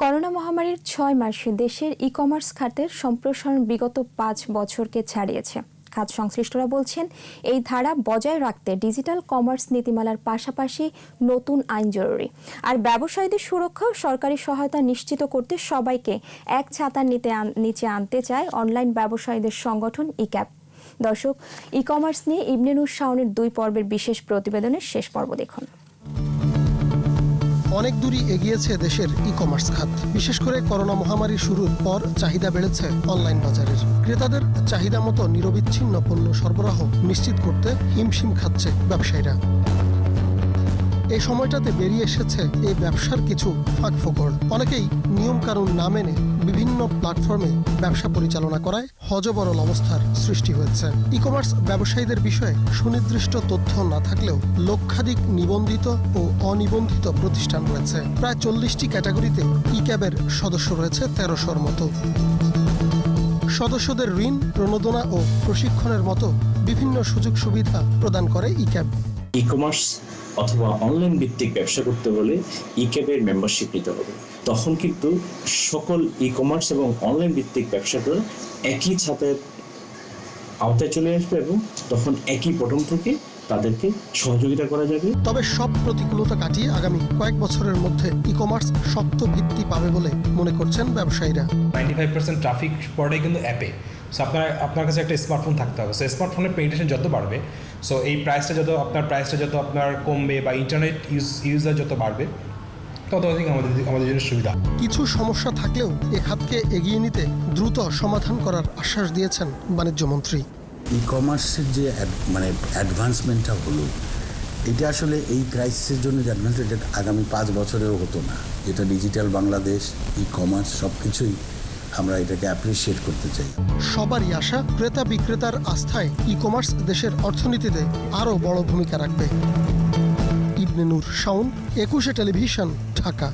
Corona মহামারীর ছয় মাসে দেশের ই কমার্স খাতের সম্প্রসারণ বিগত পাঁচ বছরকে ছাড়িয়েছে। খাত সংশ্লিষ্টরা বলছেন, এই ধারা বজায় রাখতে ডিজিটাল কমার্স নীতিমালার পাশাপাশি নতুন আইন জরুরি। আর ব্যবসায়ীদের সুরক্ষা ও সরকারি সহায়তা নিশ্চিত করতে সবাইকে এক ছাতার নিতে নিচে আনতে চায় অনলাইন ব্যবসায়ীদের সংগঠন ইক্যাপ দর্শক ই কমার্স নিয়ে ইবনেনুর শাওনের দুই পর্বের বিশেষ প্রতিবেদনের শেষ পর্ব দেখুন। অনেক দূরই এগিয়েছে দেশের ই কমার্স খাত। বিশেষ করে করোনা মহামারী শুরুর পর চাহিদা বেড়েছে অনলাইন বাজারের। ক্রেতাদের চাহিদা মতো নিরবিচ্ছিন্ন পণ্য সরবরাহ নিশ্চিত করতে হিমশিম খাচ্ছে ব্যবসায়ীরা। এই সময়টাতে বেরিয়ে এসেছে এই ব্যবসার কিছু ফাঁকফোকর। অনেকেই নিয়ম কানুন না মেনে বিভিন্ন প্ল্যাটফর্মে ব্যবসা পরিচালনা করায় হজবরল অবস্থার সৃষ্টি হয়েছে। ই কমার্স ব্যবসায়ীদের বিষয়ে সুনির্দিষ্ট তথ্য না থাকলেও লক্ষাধিক নিবন্ধিত ও অনিবন্ধিত প্রতিষ্ঠান রয়েছে। প্রায় চল্লিশটি ক্যাটাগরিতে ই ক্যাবের সদস্য রয়েছে তেরোশোর মতো। সদস্যদের ঋণ, প্রণোদনা ও প্রশিক্ষণের মতো বিভিন্ন সুযোগ সুবিধা প্রদান করে ই ক্যাব ই কমার্স অথবা অনলাইন ভিত্তিক ব্যবসা করতে হলে ই ক্যাবের মেম্বারশিপ নিতে হবে। তখন কিন্তু সকল ই কমার্স এবং অনলাইন ভিত্তিক ব্যবসাটা একই ছাতের আওতায় চলে আসবে এবং তখন একই বটম থেকে তাদেরকে সহযোগিতা করা যাবে। তবে সব প্রতিকূলতা কাটিয়ে আগামী কয়েক বছরের মধ্যে ই কমার্স শক্ত ভিত্তি পাবে বলে মনে করছেন ব্যবসায়ীরা। নাইনটি ফাইভ পার্সেন্ট ট্রাফিক পড়ে কিন্তু অ্যাপে সো আপনার আপনার কাছে একটা স্মার্টফোন থাকতে হবে। সো স্মার্টফোনের পেনিটেশন যত বাড়বে সো এই প্রাইসটা যত আপনার প্রাইসটা যত আপনার কমবে বা ইন্টারনেট ইউজ ইউজার যত বাড়বে তত অধিক আমাদের আমাদের জন্য সুবিধা। কিছু সমস্যা থাকলেও এ খাতকে এগিয়ে নিতে দ্রুত সমাধান করার আশ্বাস দিয়েছেন বাণিজ্য মন্ত্রী। ই কমার্সের যে মানে অ্যাডভান্সমেন্টটা হলো এটা আসলে এই ক্রাইসিসের জন্য যে অ্যাডভান্স এটা আগামী পাঁচ বছরেও হতো না। এটা ডিজিটাল বাংলাদেশ ই কমার্স সব কিছুই আমরা এটাকে অ্যাপ্রিসিয়েট করতে চাই। সবারই আশা, ক্রেতা বিক্রেতার আস্থায় ই কমার্স দেশের অর্থনীতিতে আরও বড় ভূমিকা রাখবে। ইবনে নূর শাউন একুশে টেলিভিশন, ঢাকা।